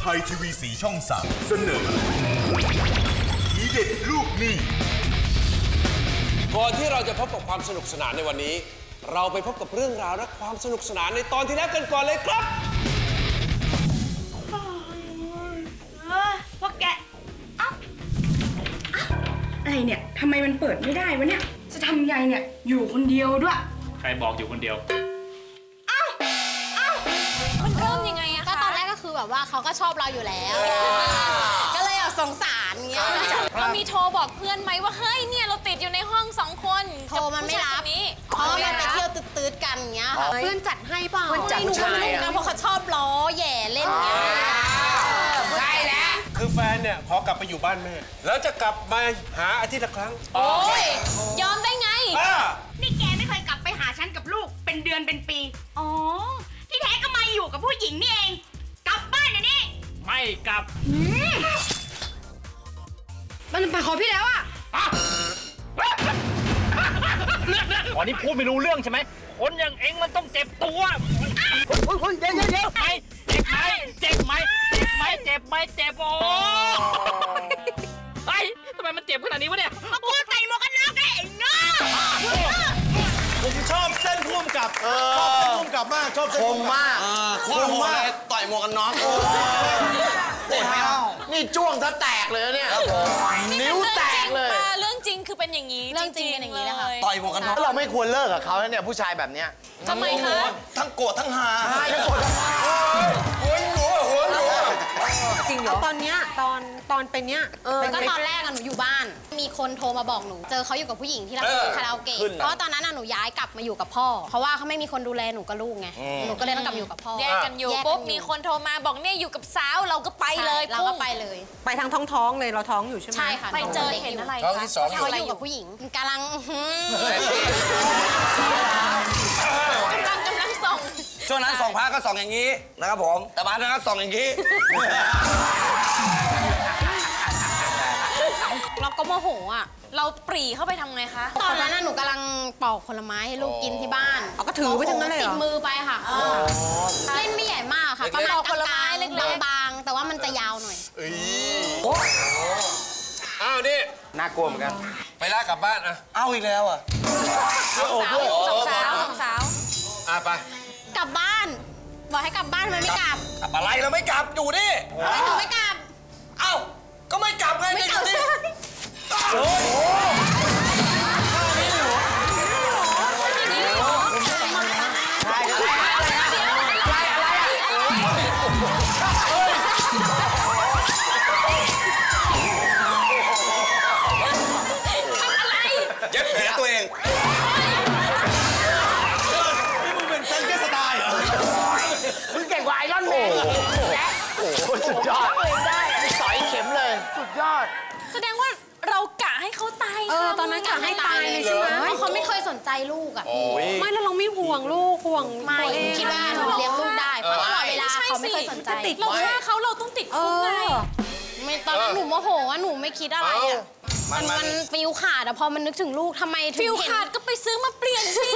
ไทยทีวีสีช่องสามเสนอทีเด็ดลูกนี้ ก่อนที่เราจะพบกับความสนุกสนานในวันนี้ เราไปพบกับเรื่องราวและความสนุกสนานในตอนที่แล้วกันก่อนเลยครับเออพวกแกอ้าเอ้าอะไรเนี่ยทำไมมันเปิดไม่ได้วะเนี่ย จะทำไงเนี่ย อยู่คนเดียวด้วย รบอกอยู่คนเดียว มันเริ่มยังไงอะก็ตอนแรกก็คือแบบว่าเขาก็ชอบเราอยู่แล้ว ก็เลยแบบสงสารเงี้ยเรามีโทรบอกเพื่อนไหมว่าเฮ้ยเนี่ยเราติดอยู่ในห้องสองคนโทรมันไม่รับกับผู้ชายคนนี้เพราะว่ามันไปเที่ยวตืดๆกันเงี้ยค่ะเพื่อนจัดให้เปล่าเพื่อนจัดหนูก็ไม่รู้เหมือนกันเพราะเขาชอบล้อแหย่เล่นเงี้ยใช่แล้วคือแฟนเนี่ยขอกลับไปอยู่บ้านแม่ แล้วจะกลับมาหาอาทิตย์ละครั้ง โอ้ยยอมได้ไง เป็นเดือนเป็นปี อ๋อ ที่แท้ก็มาอยู่กับผู้หญิงนี่เอง กลับบ้านนะนี่ไม่กลับ มันไปขอพี่แล้วอะอ๋อนี่พูดไม่รู้เรื่องใช่ไหม คนอย่างเอ็งมันต้องเจ็บตัวโอ้ยเดี๋ยวเดี๋ยวเดี๋ยวไหมเจ็บไหมเจ็บไหมเจ็บไหมเจ็บไหมเจ็บโอ้ไอ้ยทำไมมันเจ็บขนาดนี้วะเนี่ย มาพูดใส่หมวกกันน็อกไอ้โง่ผม ชอบเส้นพ่วงกับชอบเส้นพ่วงกับมากชอบเส้นพ่วงมากคมมากต่อยหมวกกันน็อกโอ้ยนี่จ้วงซะแตกเลยนะเนี่ยนิ้วแตกเลยเรื่องจริงคือเป็นอย่างนี้เรื่องจริงเป็นอย่างนี้แหละค่ะต่อยหมวกกันน็อกเราไม่ควรเลิกกับเขาแล้วเนี่ยผู้ชายแบบเนี้ยทำไมคะทั้งโกรธทั้งหาใช่ทั้งโกรธทั้งหาหัวหัวหัวหัว จริงเหรอตอนเนี้ยตอนตอนเป็นเนี้ยเออก็ตอนแรกอะหนูอยู่บ้าน มีคนโทรมาบอกหนู เจอเขาอยู่กับผู้หญิงที่ร้านคาราโอเกะเพราะว่าตอนนั้นอะหนูย้ายกลับมาอยู่กับพ่อ เพราะว่าเขาไม่มีคนดูแลหนูกับลูกไงหนูก็เลยต้องกลับมาอยู่กับพ่อแยกกันอยู่แยกปุ๊บมีคนโทรมาบอกเนี่ยอยู่กับสาวเราก็ไปเลยเราก็ไปเลย ไปทางท้องท้องๆเลยเราท้องอยู่ใช่ไหมใช่ค่ะไปเจอด็กเห็นอะไรท้องคะที่สองเขาอยู่กับผู้หญิงกำลัง พระก็ส่องอย่างนี้นะครับผม แต่บ้านนั้นก็ส่องอย่างนี้เราก็โมโหอะ เราปรีเข้าไปทำไงคะ ตอนนั้นน่ะหนูกำลังปอกผลไม้ให้ลูกกินที่บ้านเอาก็ถือไว้ทั้งนั้นเลยเหรติอดมือไปค่ะ เล่นไม่ใหญ่มากค่ะ ประมาณปอกกผลไม้ลางเล็กๆๆบางๆแต่ว่ามันจะยาวหน่อยอ้าวนี่น่ากลัวเหมือนกัน ไปลากกลับบ้านอะเอาอีกแล้วอะสาวสองสาวสองสาวอะไป ให้กลับบ้านทำไมไม่กลับ กลับอะไรเราไม่กลับอยู่นี่ทำไมหนูไม่กลับ เอ้าก็ไม่กลับไงไม่นี่กอลับยู่นี่เแสดงว่าเรากะให้เขาตายเออค่ะตอนนั้นกะให้ตายเลยใช่ไหมเพราะเขาไม่เคยสนใจลูกอะไม่แล้วเราไม่ห่วงลูกห่วงไม่ตัวเองคิดว่าหนูเลี้ยงลูกได้เพราะตลอดเวลาเขาไม่เคยสนใจเราฆ่าเขาเราต้องติดเอคุกไงอไม่ตอนนั้นหนูโมโหว่าหนูไม่คิดอะไรอะมันมันฟิลขาดอะพอมันนึกถึงลูกทำไมถึงฟิวเห็นขาดก็ไปซื้อมาเปลี่ยนสิ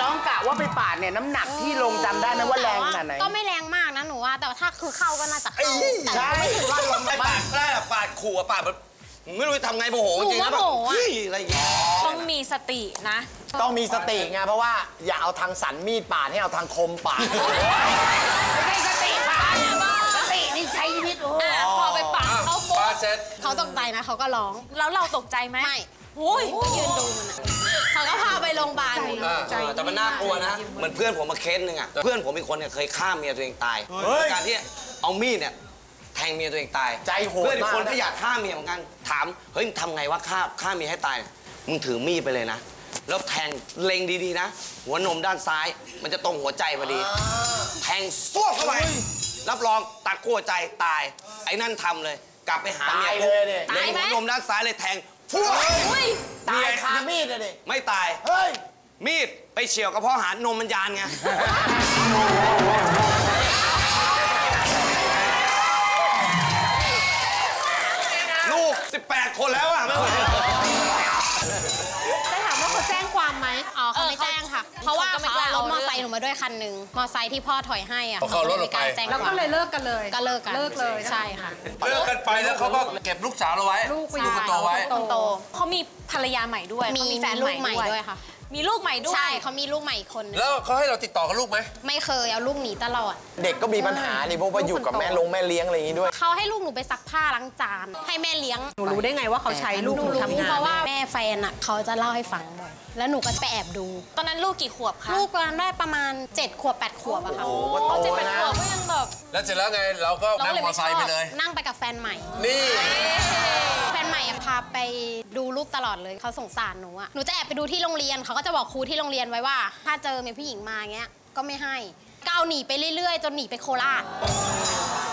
น้องกะว่าไปปาดเนี่ยน้ำหนักที่ลงจำได้ไหมว่าแรงขนาดไหนก็ไม่แรงมากนะหนู ว่าแต่ว่าถ้าคือเข้าก็น่าจะเข้าแต่ใช่ก็ไม่ถึงว่าลงไปปาดแรกปาดขู่อะปาดแบบไม่รู้จะทำไงโมโหจริงๆหนูนะโมโหอะเฮ้ยอะไรอย่างเงี้ยต้องมีสตินะ ต้องมีสติไงเพราะว่าอย่าเอาทางสันมีดปาดให้เอาทางคมปาดไม่สติปาสตินี่ใช้ชีวิตโอ้อะพอไปปาดเขาปุ๊บปาเสร็จเขาตกใจนะเขาก็ร้องแล้วเราตกใจไหมไม่ โอ้ยก็ยืนดูมันอะเขาก็พาไปโรงพยาบาลแต่มันน่ากลัวนะ เหมือนเพื่อนผมมาเคสหนึ่งอะเพื่อนผมอีกคนเนี่ยเคยฆ่าเมียตัวเองตายด้วยการที่เอามีดเนี่ยแทงเมียตัวเองตายใจโหดเพื่อนอีกคนก็อยากฆ่าเมียเหมือนกัน ถาม เฮ้ยมึงทำไงวะฆ่าฆ่าเมียให้ตายมึงถือมีดไปเลยนะ แล้วแทงเล็งดีๆนะ หัวนมด้านซ้าย มันจะตรงหัวใจพอดี แทงซวกเข้าไป รับรองตัดขั้วใจตาย ไอ้นั่นทำเลย กลับไปหาเมียปุ๊บเล็งหัวนมด้านซ้ายเลยแทง ฟัวอุ้ยตายคามีดเลยไม่ตาย เฮ้ย มีดไปเฉียวกระเพาะอาหารนมมันยานไง หนูมาด้วยคันหนึ่งมอไซค์ที่พ่อถอยให้อะเขาเอารถเราไปม่ล้าแจ้งแล้วคก็วามเลยเลิกกันเลย ก็เลิกกันเลิกเลยนะคะใช่ค่ะเลิกกันไปแล้วเขาก็เก็บลูกสาวเราไว้ ลูกไปอลูยู่กคนโตไว้คนโตเขามีภรรยาใหม่ด้วยมีเขามีแฟนลูใหกม่ใหม่ด้วยด้วยค่ะ มีลูกใหม่ด้วย ใช่เขามีลูกใหม่อีกคนนึงแล้วเขาให้เราติดต่อกับลูกไหม ไม่เคยเอาลูกหนีตลอด เด็กก็มีปัญหาดิเพราะว่าอยู่กับแม่ลงแม่เลี้ยงอะไรอย่างงี้ด้วย เขาให้ลูกหนูไปซักผ้าล้างจาน ให้แม่เลี้ยง หนูรู้ได้ไงว่าเขาใช้ลูกหหนูนูรู้ทำงานเพราะว่าแม่แฟนอะเขาจะเล่าให้ฟังบ่อย แล้วหนูก็ไปแอบดู ตอนนั้นลูกกี่ขวบคะ ลูกประมาณได้ประมาณ7ขวบ8ขวบอะค่ะก็โตเจ็ดแปดนะขวบก็ยังแบบแล้วเสร็จแล้วไงเราก็เราก็นั่งเลยมอไม่เตอร์ไซค์ชอบไปเลย นั่งไปกับแฟนใหม่ นี่แฟนใหม่อะ พาไปดูลูกตลอดเลยเขาสงสารหนูอะหนูจะแอบไปดูที่โรงเรียนเขาก็จะบอกครูที่โรงเรียนไว้ว่า ถ้าเจอเมียผู้หญิงมาเงี้ยก็ไม่ให้ก้าวหนีไปเรื่อยๆ จนหนีไปโคราช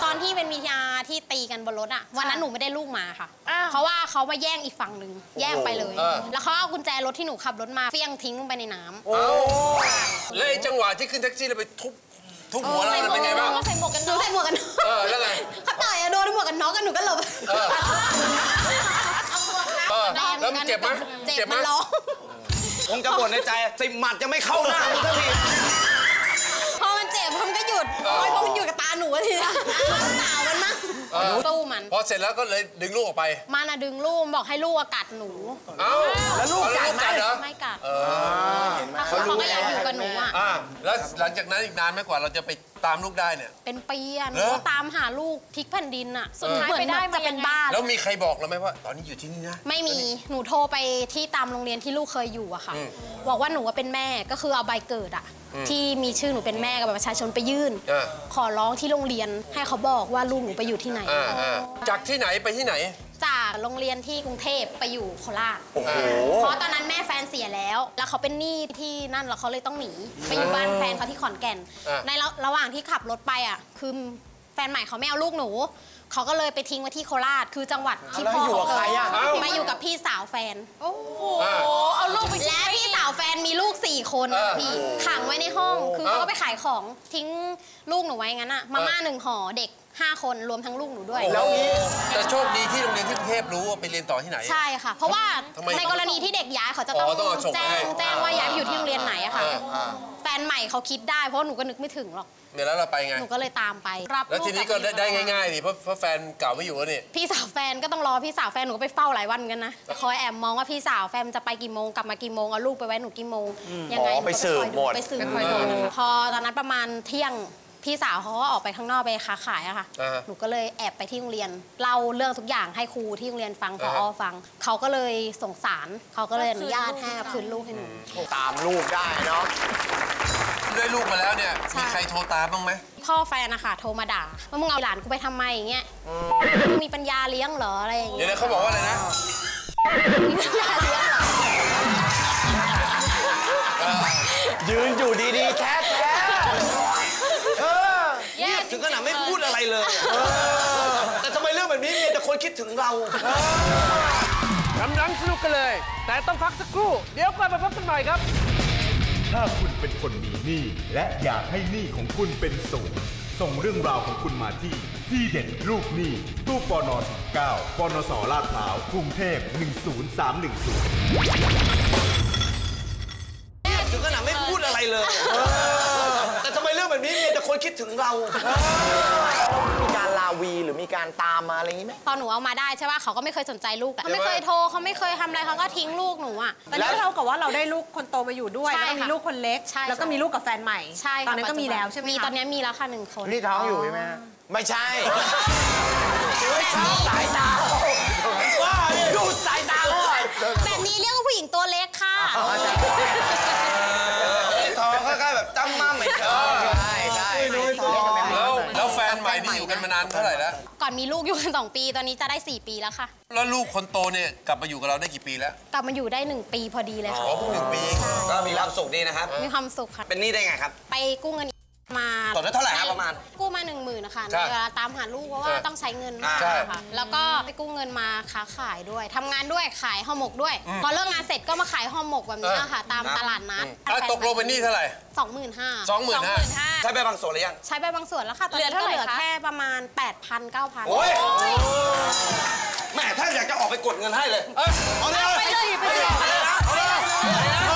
ตอนที่เป็นมียาที่ตีกันบนรถอะวันนั้นหนูไม่ได้ลูกมาค่ะ อ้าว เพราะว่าเขามาแย่งอีกฝั่งหนึ่งแย่งไปเลย เออ แล้วเขาเอากุญแจรถที่หนูขับรถมาเฟี้ยงทิ้งลงไปในน้ำเอ้าแล้วไอ้จังหวะที่ขึ้นแท็กซี่แล้วไปทุบทุบหัวเราเนี่ยเป็นไงบ้าง ใส่หมวกกันหนูน็อกใส่หมวกกันน็อกเออแล้วไงเขาต่อยอะโดนหมวกกันน็อกกันหนูก็หลบเออเออ แล้วมันเจ็บไหมเจ็เจ็บบไหมมันร้องคงจะบ่นในใจสิบหมัดจะไม่เข้าหน้ามึงสักทีพอมันเจ็บมันก็หยุดโอ้ยพอมันหยุดกับตาหนูอะทีนะสาวมันมั้งเออ สู้มัน พอเสร็จแล้วก็เลยดึงลูกออกไป มันอะดึงลูกบอกให้ลูกอะกัดหนู เอ้าแล้วลูกกัดไหมเหรอไม่กัดเออเขาเขาก็อยากอยู่กับหนูอะอ่าแล้วหลังจากนั้นอีกนานไหมกว่าเราจะไปตามลูกได้เนี่ย เป็นปีอะหนูเหรอก็ตามหาลูกพลิกแผ่นดินอะสุดท้ายเหมือนไปได้แบบจะเป็นมายังไงบ้าแล้วมีใครบอกเราไหมว่า ตอนนี้อยู่ที่นี่นะ ไม่มี หนูโทรไปที่ตามโรงเรียนที่ลูกเคยอยู่อะค่ะอืมบอกว่าหนูว่าเป็นแม่ ก็คือเอาใบเกิดอะ ที่มีชื่อหนูเป็นแม่กับบัตรประชาชนไปยื่นเออขอร้องที่โรงเรียนให้เขาบอกว่าลูกหนูไปอยู่ที่ไหนอ่าอ่าจากที่ไหนไปที่ไหน จากโรงเรียนที่กรุงเทพไปอยู่โคราชโอ้โหเพราะตอนนั้นแม่แฟนเสียแล้ว แล้วเขาเป็นหนี้ที่นั่นแล้วเขาเลยต้องหนีไปอยู่บ้านแฟนเขาที่ขอนแก่นอ่าในระระหว่างที่ขับรถไปอะคือแฟนใหม่เขาไม่เอาลูกหนู เขาก็เลยไปทิ้งไว้ที่โคราช คือจังหวัดที่แล้วพ่ออยู่เขากับใครอะเกิดมาอยู่กับพี่สาวแฟน โอ้โหอ่าเอาลูกไปและพี่สาวแฟนมีลูกสี่คนเออพี่ขังไว้ในห้อง คือเอ้าเขาก็ไปขายของทิ้งลูกหนูไว้งั้นอะมาม่าหนึ่งห่อเด็ก ห้าคนรวมทั้งลูกหนูด้วย แล้วนี้แต่โชคดีที่โรงเรียนที่กรุงเทพรู้ว่าไปเรียนต่อที่ไหน ใช่ค่ะ เพราะว่าทำไมในกรณีที่เด็กย้ายเขาจะอ๋ต้อองต้องเอาส่งแจ้ให้งแจ้งว่าย้ายไปอยู่ที่โรงเรียนไหนอะค่ะเออแฟนใหม่เขาคิดได้เพราะหนูก็นึกไม่ถึงหรอก เนี่ยแล้วเราไปไง หนูก็เลยตามไปรับแล้วทีนี้ก็ได้ได้ง่ายๆดิเพราะเพราะแฟนเก่าไม่อยู่แล้วนี่ พี่สาวแฟนก็ต้องรอพี่สาวแฟนหนูก็ไปเฝ้าหลายวันเหมือนกันนะคอยแอบมองว่าพี่สาวแฟนจะไปกี่โมงกลับมากี่โมงเอาลูกไปไว้หนูกี่โมงยังไงอ๋อไปสืบหมด ไปสืบหมดพอตอนนั้นประมาณเที่ยง พี่สาวเขาก็ออกไปข้างนอกไปค้าขายอะค่ะ อ่าฮะหนูก็เลยแอบไปที่โรงเรียนเล่าเรื่องทุกอย่างให้ครูที่โรงเรียนฟังพออ่าฮะ ฟัง เขาก็เลยสงสารเขาก็เลยอนุญาตให้คืนลูกให้หนู ตามลูกได้เนาะ ได้ลูกมาแล้วเนี่ย ใช่ มีใครโทรตามบ้างไหม พ่อแฟนนะคะโทรมาด่าว่ามึงเอาหลานกูไปทำไมอย่างเงี้ยมึงมีปัญญาเลี้ยงเหรออะไรอย่างเดี๋ยเงี้วยนะเขาบอกว่าอะไรนะมีปัญญาเลี้ยงเหรอยืนอยู่ดีๆ แท้แท้เออแย่ถึ งขนาดไม่พูดอะไรเลยอะแต่ทำไมเรื่องแบบนี้มีแต่คนคิดถึงเรากำลังสนุกกันเลย แต่ต้องพักสักครู่ เดี๋ยวกลับมาพบกันใหม่ครับ ถ้าคุณเป็นคนมีหนี้และอยากให้หนี้ของคุณเป็นศูนย์ส่งเรื่องราวของคุณมาที่ที่เด็ดลูกหนี้ตู้ปน19ปนสลาดพร้าวกรุงเทพ 10310ถึงขนาดไม่พูดอะไรเลย คนคิดถึงเรามีการลาวีหรือมีการตามมาอะไรอย่างงี้ไหมพอหนูเอามาได้ใช่ป่ะเขาก็ไม่เคยสนใจลูกอะเขาไม่เคยโทรเขาไม่เคยทำอะไรเขาก็ทิ้งลูกหนูอะตอนนี้ก็เท่ากับว่าเราได้ลูกคนโตมาอยู่ด้วยใช่แล้วก็มีค่ะลูกคนเล็กใช่แล้วก็มีลูกกับแฟนใหม่ใช่ค่ะตอนนั้นก็มีแล้วใช่ไหมมีคะตอนนี้มีแล้วค่ะหนึ่งคนนี่ท้องอยู่ใช่ไหมฮะไม่ใช่สายตาว่าดูสายตาเขาหน่อยแบบนี้เรียกว่าผู้หญิงตัวเล็กค่ะานานเท่าไหร่แล้ว ก่อนมีลูกอยู่กันสองปี ตอนนี้จะได้ 4 ปีแล้วค่ะ แล้วลูกคนโตเนี่ยกลับมาอยู่กับเราได้กี่ปีแล้ว กลับมาอยู่ได้ 1 ปีพอดีเลยอ๋ค่ะอเพิ่งหนึ่งปีเองก็มีความสุขดีนะครับ มีความสุขค่ะ เป็นหนี้ได้ไงครับ ไปกู้เงินมาตอนนั้นเท่าไหร่ครับประมาณ กู้มาหนึ่งหมื่นนะคะใช่ในเวลาตามหาลูกเพราะว่าใช่ต้องใช้เงินอ่ามากใช่ค่ะแล้วก็ไปกู้เงินมาค้าขายด้วยทำงานด้วยขายห่อหมกด้วย พอเลิกงานเสร็จก็มาขายห่อหมกแบบนี้ค่ะ ตามตลาดนัดอะตกลงเป็นหนี้เท่าไหร่สองหมื่นห้าสองหมื่นห้า ใช้ไปบางส่วนหรือยัง ใช้ไปบางส่วนแล้วค่ะตอนเหลือนี้เท่าก็ไหร่เหลือคะแค่ประมาณ 8,000 9,000โอ้ยแม่ถ้าอยากจะออกไปกดเงินให้เลย เอ้ยเอาเลยไปเลยไปเลย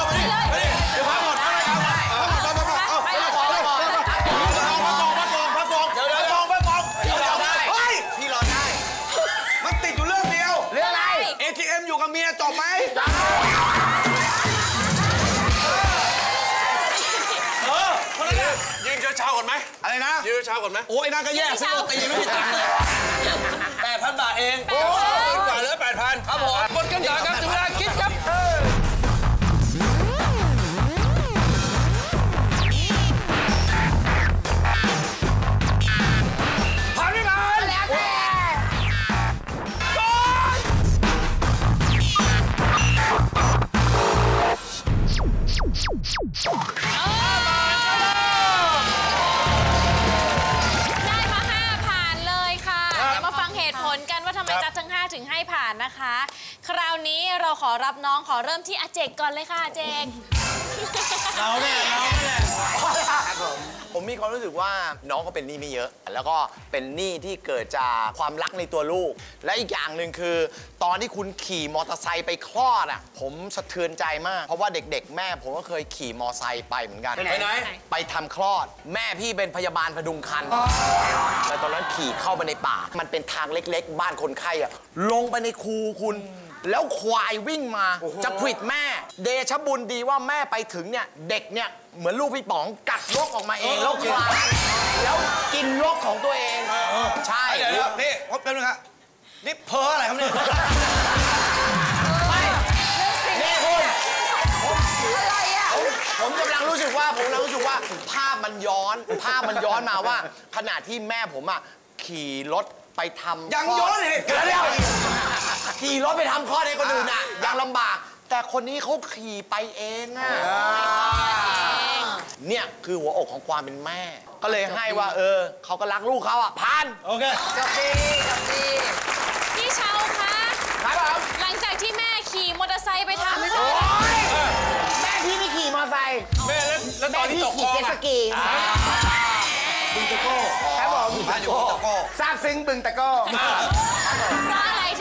อาเลยนะเอาเลยนะเอาเลยนะเช้าก่อนไหมโอ้ยนั่นก็แย่ซื้อโรตีไม่มีตังค์เลยแปดพันบาทเอง โอ้ยกว่าเหลือแปดพันครับผมหมดคำถามครับถึงเวลาคิด เราขอรับน้องขอเริ่มที่อาเจกก่อนเลยค่ะอาเจกเราเนี่ยเราเนี่ยผมมีความรู้สึกว่าน้องเขาเป็นหนี้ไม่เยอะ แล้วก็เป็นหนี้ที่เกิดจากความรักในตัวลูก และอีกอย่างหนึ่งคือ ตอนที่คุณขี่มอเตอร์ไซค์ไปคลอดอะผมสะเทือนใจมาก เพราะว่าเด็กๆ แม่ผมก็เคยขี่มอเตอร์ไซค์ไปเหมือนกันไปไหนไปทำคลอด แม่พี่เป็นพยาบาลพดุงครรภ์แล้วตอนนั้นขี่เข้าไปในป่า มันเป็นทางเล็กๆ บ้านคนไข้อะลงไปในคูคุณ แล้วควายวิ่งมาจะขวิดแม่ เดชะบุญดีว่าแม่ไปถึงเนี่ย เด็กเนี่ย เหมือนลูกพี่ป๋องกัดลกออกมาเองแล้วคลานแล้วกินลกของตัวเอง ใช่เดี๋ยวเดี๋ยวนี่พบกันนะครับนี่เพ้ออะไรครับเนี่ยนี่คุณผมผมกำลังรู้สึกว่าผมกำลังรู้สึกว่าภาพมันย้อน ภาพมันย้อนมาว่า ขณะที่แม่ผมอะขี่รถไปทำยังย้อนเหตุเดี๋กายรณ์วเดี๋ยว ขี่รถไปทำคลอดให้คนอื่นอะยังลำบาก แต่คนนี้เขาขี่ไปเองอะเนี่ยคือหัวอกของความเป็นแม่ ก็เลยให้ว่า เออเขาก็รักลูกเขาอะพานโอเคจบดีจบดีพี่เชาคะครับผมหลังจากที่แม่ขี่มอเตอร์ไซค์ไปทำโอ๊ยแม่พี่ไม่ขี่มอเตอร์ไซค์แม่แล้วแล้วตอนที่ตกคลองเจ็ตสอะกีบึงตะโก้ครับผมบ้านอยู่บนตะโก้ทราบซึ้งบึงตะโก้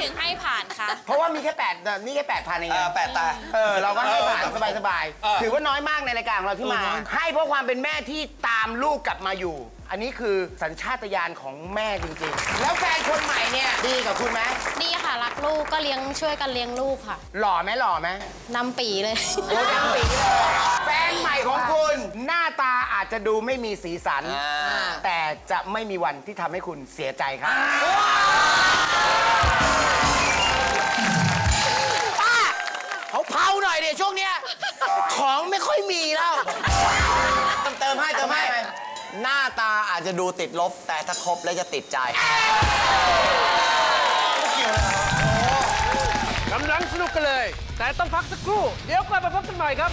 เพราะอะไรถึงให้ผ่านคะเพราะว่ามีแค่แปดนี่แค่แปดพันเองเออแปดตาเออเราก็ให้ผ่านสบายๆถือว่าน้อยมากในรายการของเราที่มา ให้เพราะความเป็นแม่ที่ตามลูกกลับมาอยู่ อันนี้คือสัญชาตญาณของแม่จริงๆ แล้วแฟนคนใหม่เนี่ยดีกับคุณไหมดีค่ะรักลูกก็เลี้ยงช่วยกันเลี้ยงลูกค่ะหล่อไหมหล่อไหมนำปีเลย โอ้ยังปีเลยแฟนใหม่ของคุณ หน้าตาอาจจะดูไม่มีสีสัน แต่จะไม่มีวันที่ทำให้คุณเสียใจครับ ป้าเขาเผาหน่อยเดี๋ยวช่วงเนี้ยของไม่ค่อยมีแล้ว เติมเติมให้เติมให้ หน้าตาอาจจะดูติดลบ แต่ถ้าครบแล้วจะติดใจกำลังสนุกกันเลย แต่ต้องพักสักครู่ เดี๋ยวกลับมาพบกันใหม่ครับ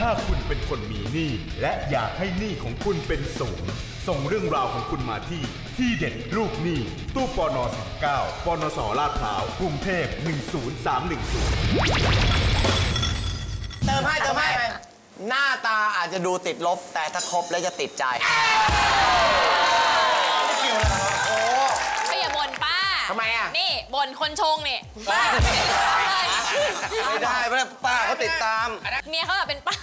ถ้าคุณเป็นคนมีหนี้และอยากให้หนี้ของคุณเป็นศูนย์ส่งเรื่องราวของคุณมาที่ ที่เด็ดลูกหนี้ ตู้ปอนอ19ปอนสลาดพร้าวกรุงเทพ 10310 เติมให้เติมให้ หน้าตาอาจจะดูติดลบ แต่ถ้าครบแล้วจะติดใจ ก็อย่าบ่นป้าทำไมอะ นี่บ่นคนชงนี่ป้าไม่ได้ไม่ได้ป้าเขาติดตาม เมียเขาแบบเป็นป้า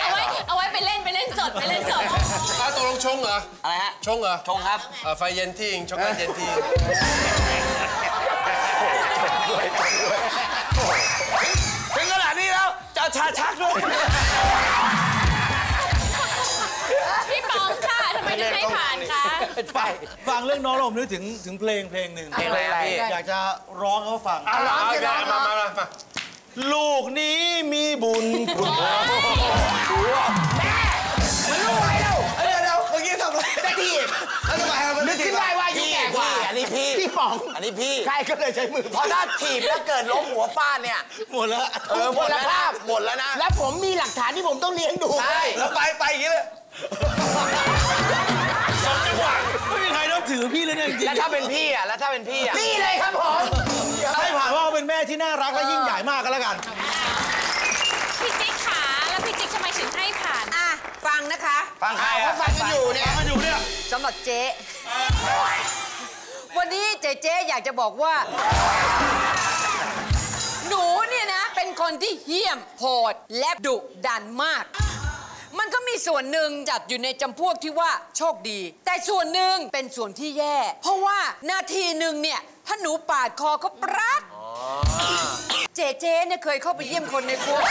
เอาไว้เอาไว้ไปเล่นไปเล่นสดไปเล่นสดเอาตกลงชงเหรอ อะไรฮะ ชงเหรอชงครับเอ่อไฟเย็นที่ช็อกโกแลตเย็นที่ถึง ชาชักด้วยพี่ป๋องค่ะทำไมถึงให้ผ่านคะฟังเรื่องน้องแล้วผมนึกถึงถึงเพลงเพลงหนึ่งเพลงอะไรอะพี่อยากจะร้องให้เขาฟังร้องสิร้องมามามามาลูกนี้มีบุญคุณมันลูกอะไรเล่าเดี๋ยวเดี๋ยวเมื่อกี้ทำอะไรจะทีบแล้วทำไมมันนึไม่กติขึ้ดนได้ว่ายิ่งแก่กว่า อันนี้พี่พี่ป๋องอันนี้พี่ใครก็เลยใช้มือเพราะถ้าถีบแล้วเกิดล้มหัวฟาดเนี่ยหมดแล้วเออหมดแล้วนะหมดแล้วนะ และผมมีหลักฐานที่ผมต้องเลี้ยงดูใช่แล้วไปไปอย่างนี้เลยไม่มีใครนับถือพี่เลยเนี่ยจริงแล้วถ้าเป็นพี่อะแล้วถ้าเป็นพี่อะนี่เลยครับผมๆให้ผ่านว่าเขาเป็นแม่ที่น่ารักและยิ่งใหญ่มากกันแล้วกันพี่จิ๊กขาแล้วพี่จิ๊กทำไมถึงให้ผ่านอะฟังนะคะ ฟังใครอะฟังกันอยู่เนี่ยมาอยู่เนี่ยสำหรับเจ๊ วันนี้เจ๊เจ๊อยากจะบอกว่า หนูเนี่ยนะ เป็นคนที่เหี้ยมโหดและดุดันมาก มันก็มีส่วนหนึ่งจัดอยู่ในจำพวกที่ว่าโชคดี แต่ส่วนหนึ่งเป็นส่วนที่แย่ เพราะว่านาทีหนึ่งเนี่ย ถ้าหนูปาดคอก็ปรัดเจ๊เจ๊เนี่ยเคยเข้าไปเยี่ยมคนในคุก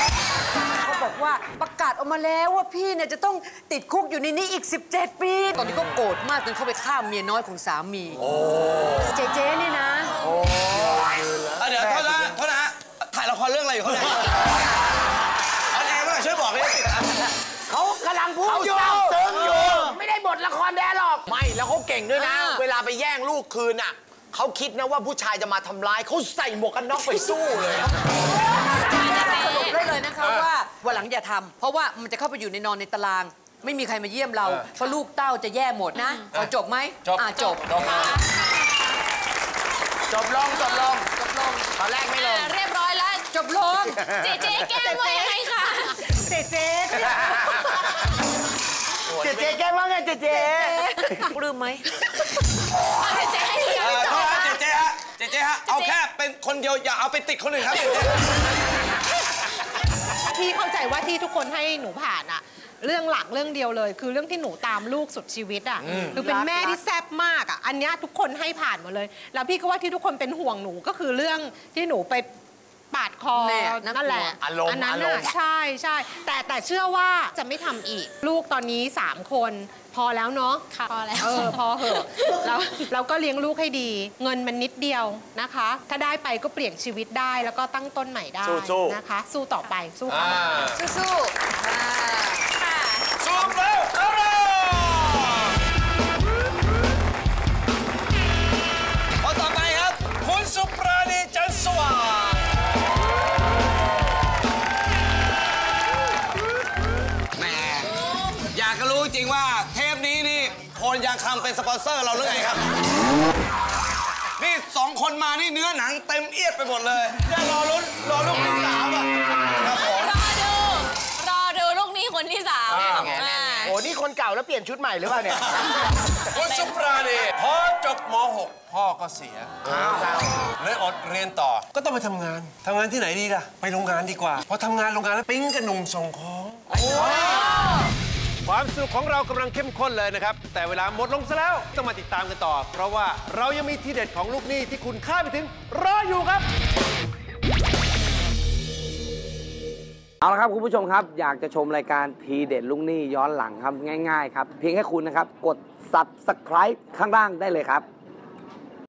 บอกว่าประกาศออกมาแล้วว่าพี่เนี่ยจะต้องติดคุกอยู่ในนี้อีก 17 ปี ตอนนี้ก็โกรธมากจนเขาไปฆ่าเมียน้อยของสามีเจ๊เจ๊นี่นะอะเดี๋ยวโทษนะโทษนะฮะถ่ายละครเรื่องอะไรอยู่เขาเนี่ยเอาแอร์เมื่อไหร่ช่วยบอกเลยติดตามเขากำลังพูดอยู่ซึ้งอยู่ ไม่ได้บทละครแดนหรอก ไม่ แล้วเขาเก่งด้วยนะอ่าเวลาไปแย่งลูกคืนอะเขาคิดนะว่าผู้ชายจะมาทำร้ายเขาใส่หมวกกันน็อกไปสู้เลยสรุป ได้เลยนะคะว่าวันหลังอย่าทำเพราะว่ามันจะเข้าไปอยู่ในนอนในตาราง ไม่มีใครมาเยี่ยมเราเพราะลูกเต้าจะแย่หมดนะเอาจบไหมจบอะจบจบจบลงจบลงจบลงตอนแรกไม่ลงอะเรียบร้อยแล้วจบลงเจเจแก้มว่ายังไงคะเจ๊เจ๊เจเจแกล้งว่าไงเจเจปลื้มไหมเอาเจเจให้เดียวเอ่อจโทบษนะเจเจฮะเจเจฮะเอาแค่เป็นคนเดียวอย่าเอาไปติดคนอื่นครับเจเจ ที่เข้าใจว่าที่ทุกคนให้หนูผ่านอะเรื่องหลักเรื่องเดียวเลย คือเรื่องที่หนูตามลูกสุดชีวิตอะคือเป็นแม่ที่แซ่บมากอะอันเนี้ยทุกคนให้ผ่านหมดเลย แล้วพี่ก็ว่าที่ทุกคนเป็นห่วงหนูก็คือเรื่องที่หนูไป ปาดคอแม่น่ากลัวนั่นแหละอารมณ์อันนั้นอารน่ะมณ์ ใช่ใช่แต่แต่เชื่อว่าจะไม่ทำอีก ลูกตอนนี้ 3 คน พอแล้วเนาะ ค่ะพอแล้ว เออพอเหอะแล้วเราก็เลี้ยงลูกให้ดี เงินมันนิดเดียวนะคะ ถ้าได้ไปก็เปลี่ยนชีวิตได้แล้วก็ตั้งต้นใหม่ได้สู้ๆ นะคะ สู้ต่อไปสู้ค่ะ สู้ๆอ่า ยดไปหมดเลยเนี่ยรอลุ้นรอลูกที่สามอะครับผมรอดู รอดูลูกหนี้คนที่สามอ่าโอ้นี่คนเก่าแล้วเปลี่ยนชุดใหม่หรือเปล่าเนี่ยคุณสุปราณีพอจบม .6 พ่อก็เสียเลยอดเรียนต่อ ก็ต้องไปทำงานทำงานที่ไหนดีล่ะ ไปโรงงานดีกว่า พอทำงานโรงงานแล้วปิ๊งกับหนุ่มส่งของ ความสนุกของเรากำลังเข้มข้นเลยนะครับ แต่เวลาหมดลงซะแล้วต้องมาติดตามกันต่อ เพราะว่าเรายังมีทีเด็ดของลูกหนี้ที่คุณคาดไม่ถึงรออยู่ครับ เอาละครับคุณผู้ชมครับ อยากจะชมรายการทีเด็ดลูกหนี้ย้อนหลังครับง่าย ๆ ครับ เพียงแค่คุณนะครับ กด subscribe ข้างล่างได้เลยครับ